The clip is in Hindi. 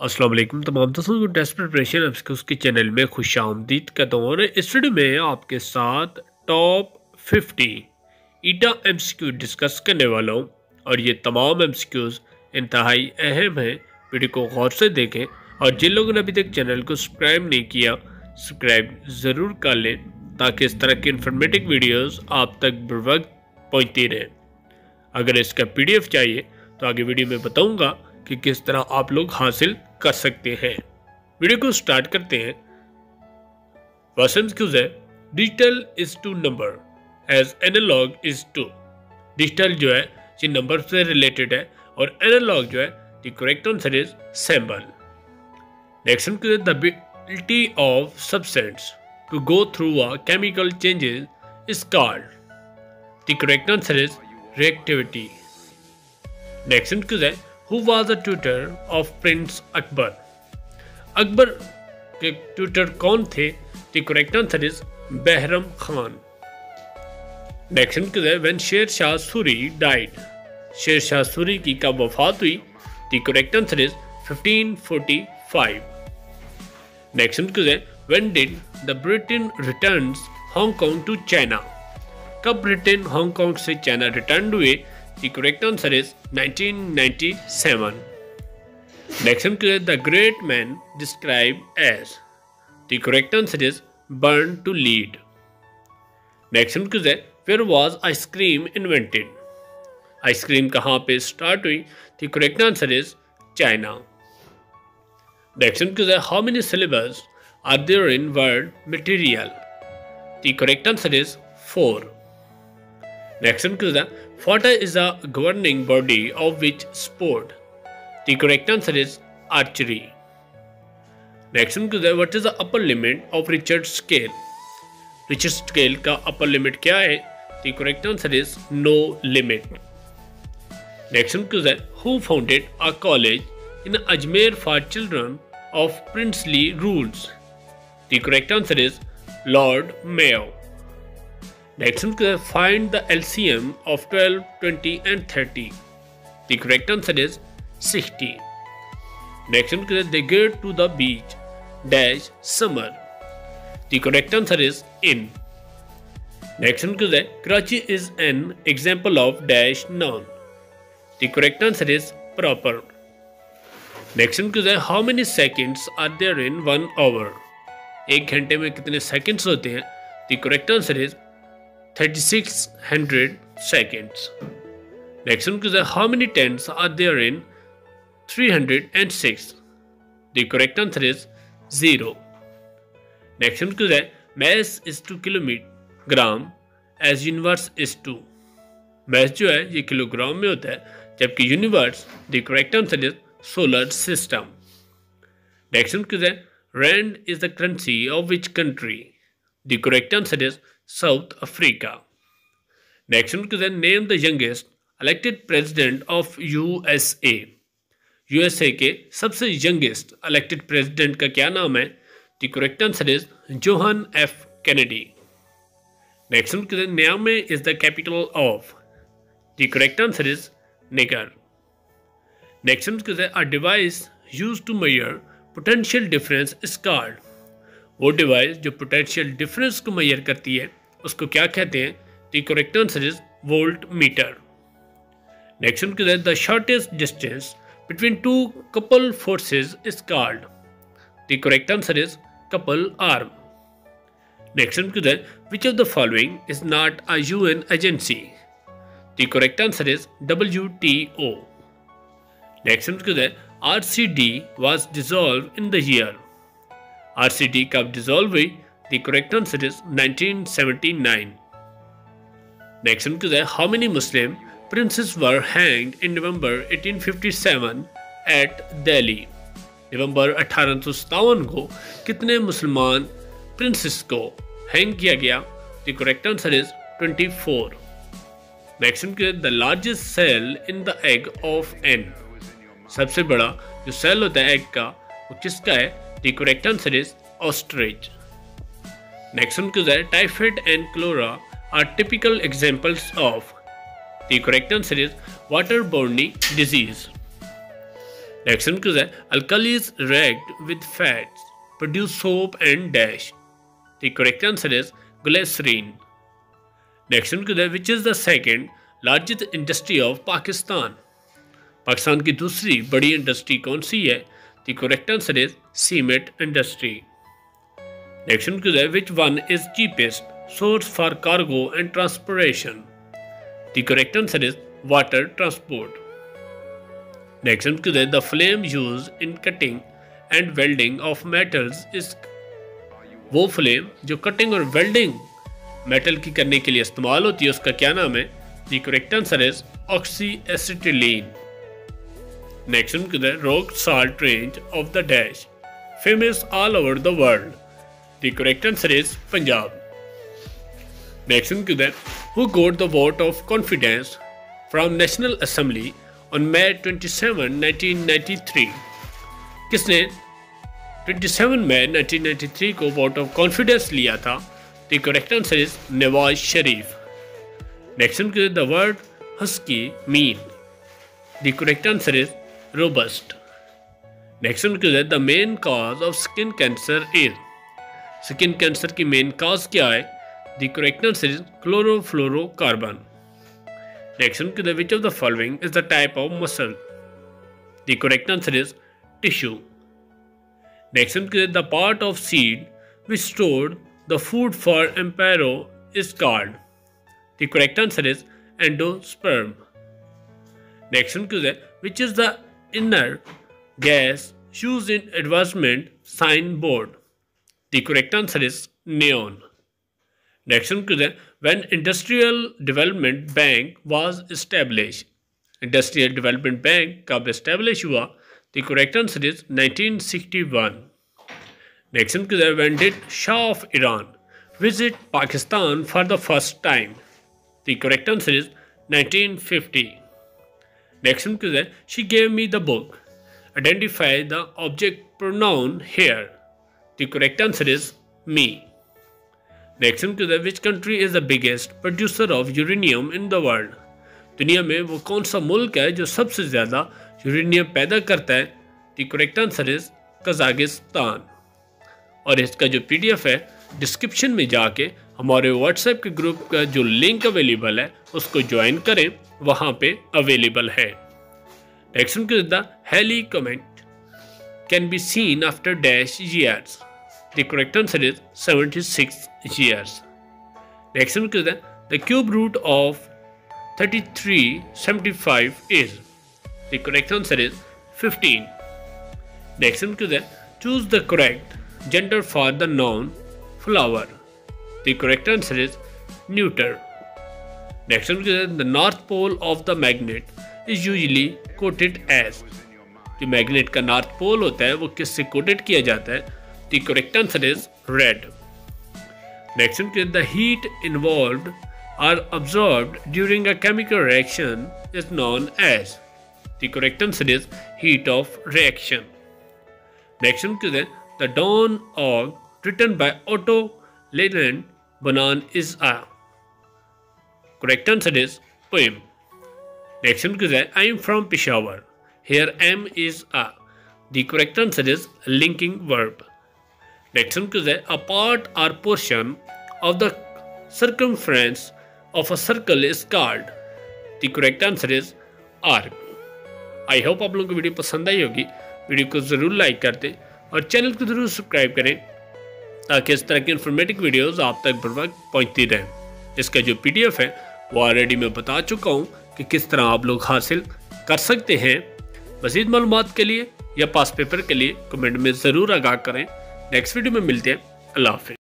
वालेकुम तमाम दोस्तों को टेस्ट प्रिपरेशन आपके उसके चैनल में खुश आमदीद का दौर इस वीडियो में आपके साथ टॉप 50 ईटा एम डिस्कस करने वाला हूँ। और ये तमाम एम इंतहाई अहम हैं। वीडियो को गौर से देखें। और जिन लोगों ने अभी तक चैनल को सब्सक्राइब नहीं किया सब्सक्राइब ज़रूर कर लें, ताकि इस तरह की इन्फॉर्मेटिव वीडियोज़ आप तक बर वक्त पहुँचती रहें। अगर इसका पीडीएफ चाहिए तो आगे वीडियो में बताऊँगा कि किस तरह आप लोग हासिल कर सकते हैं। वीडियो को स्टार्ट करते हैं। फ़र्स्ट है digital is to number as analog is to digital जो है, ये नंबर से रिलेटेड है, और एनालॉग जो है the correct answer is symbol next quiz है the ability of substance to go through a chemical changes is called the correct answer is reactivity next quiz है who was the tutor of prince Akbar के ट्यूटर कौन थे? Correct answer is Bahram Khan next when Sher Shah Suri died शेर शाह सूरी की कब वफात हुई? The correct answer is 1545 next है when did the Britain returns Hong Kong to China कब ब्रिटेन हांगकांग से चाइना रिटर्न हुए? The correct answer is 1997. Next one is the great man described as. The correct answer is burn to lead. Next one is where was ice cream invented? Ice cream कहाँ पे start हुई? The correct answer is China. Next one is how many syllables are there in word material? The correct answer is 4. Next one is FOTA is a governing body of which sport? The correct answer is archery. Next one is what is the upper limit of Richard scale? Richard scale का upper limit क्या है? The correct answer is no limit. Next one is who founded a college in Ajmer for children of princely rules? The correct answer is Lord Mayo. Next one find the LCM of 12, 20 and 30. The correct answer is 60. Next one they get to the beach dash summer. The correct answer is in. Next one Karachi is an example of dash noun. The correct answer is proper. Next one how many seconds are there in one hour? एक घंटे में कितने seconds होते हैं? The correct answer is 3600 seconds. Next one is how many tens are there in 306? The correct answer is 0. Next one is mass is to kilogram as universe is to. mass जो है ये किलोग्राम में होता है जबकि universe the correct answer is solar system next one है rand is the currency of which country The correct answer is South Africa. Next one is name the youngest elected president of USA. USA के सबसे youngest elected president का क्या नाम है The correct answer is Johan F. Kennedy. Next one is Niamey is the capital of. The correct answer is Niger. Next one is a device used to measure potential difference is called. वो डिवाइस जो पोटेंशियल डिफरेंस को मैयर करती है, उसको क्या कहते हैं? The correct answer is volt meter next उनके the shortest distance between two couple forces is called the correct answer is couple arm next उनके which of the following is not a UN agency the correct answer is W T O next उनके R C D was dissolve in कब डिजॉल्व हुई, The correct answer is 1979. Next one is how many Muslim princes were hanged in November 1857 at Delhi? नवंबर अठारह को कितने मुसलमान प्रिंसेस को हैंग किया गया the correct answer is 24 next the largest cell in the egg of an सबसे बड़ा जो सेल होता है एग का, वो किसका है The correct answer is ostrich Next one is typhoid and cholera are typical examples of. The correct answer is waterborne disease. Next one is alkalis react with fats, produce soap and dash. The correct answer is glycerine. Next one is which is the second largest industry of Pakistan? Pakistan की दूसरी बड़ी इंडस्ट्री कौन सी है answer is cement industry next question है which one is cheapest source for cargo and transportation the correct answer is water transport next question है the flame use in cutting and welding of metals is वो फ्लेम जो कटिंग और वेल्डिंग मेटल की करने के लिए इस्तेमाल होती है, उसका क्या नाम है? Correct answer is oxyacetylene Next to the rock salt range of the Dash, famous all over the world. The correct answer is Punjab. Next to the who got the vote of confidence from National Assembly on May 27, 1993. किसने 27 मई 1993 को वोट ऑफ़ कॉन्फिडेंस लिया था the correct answer is Nawaz Sharif next the word husky mean the correct answer is robust. Next one is the main cause of skin cancer is skin cancer की main cause क्या है The correct answer is chlorofluorocarbon. Next one is which of the following is the type of muscle? The correct answer is tissue. Next one is the part of seed which stored the food for embryo is called. The correct answer is endosperm. Next one is which is the inner gas used in advancement signboard? The correct answer is neon. Next one is when Industrial Development Bank was established. Industrial Development Bank कब establish हुआ? The correct answer is 1961. Next one is when did Shah of Iran visit Pakistan for the first time? The correct answer is 1950. Next one she gave me the book. Identify the object pronoun here. The correct answer is me. Next one which country is the biggest producer of uranium in the world? दुनिया में वो कौन सा मुल्क है जो सबसे ज़्यादा यूरेनियम पैदा करता है the correct answer is Kazakhstan और इसका जो पीडीएफ है डिस्क्रिप्शन में जाके हमारे व्हाट्सएप के ग्रुप का जो लिंक अवेलेबल है, उसको ज्वाइन करें। वहाँ पे अवेलेबल है। Halley comet can be seen after dash years the correct answer is seventy six next question is the cube root of thirty three seventy five is the correct answer is fifteen next question is choose the correct gender for the non flower. The correct answer is neuter. Next one is the north pole of the magnet is usually coated as. जो मैग्नेट का नॉर्थ पोल होता है वो किससे कोटेड किया जाता है the correct answer is red next the heat involve are observed during a chemical reaction is known as the correct answer is heat of reaction next the dawn org written by auto लेलैंड बनान इज़ आ Correct answer is poem. Next one is I am from Peshawar. Here am is a. The correct answer is linking verb. Next one is a part or portion of the circumference of a circle is called. The correct answer is arc. I hope आप लोगों को वीडियो पसंद आई होगी वीडियो को ज़रूर लाइक कर दें और चैनल को ज़रूर सब्सक्राइब करें ताकि इस तरह की इन्फॉर्मेटिव वीडियोस आप तक बर वक्त पहुँचती रहें। इसका जो पीडीएफ है, वो ऑलरेडी मैं बता चुका हूँ कि किस तरह आप लोग हासिल कर सकते हैं। मजीद मालूम के लिए या पास पेपर के लिए कमेंट में ज़रूर आगाह करें। नेक्स्ट वीडियो में मिलते हैं। अल्लाह हाफि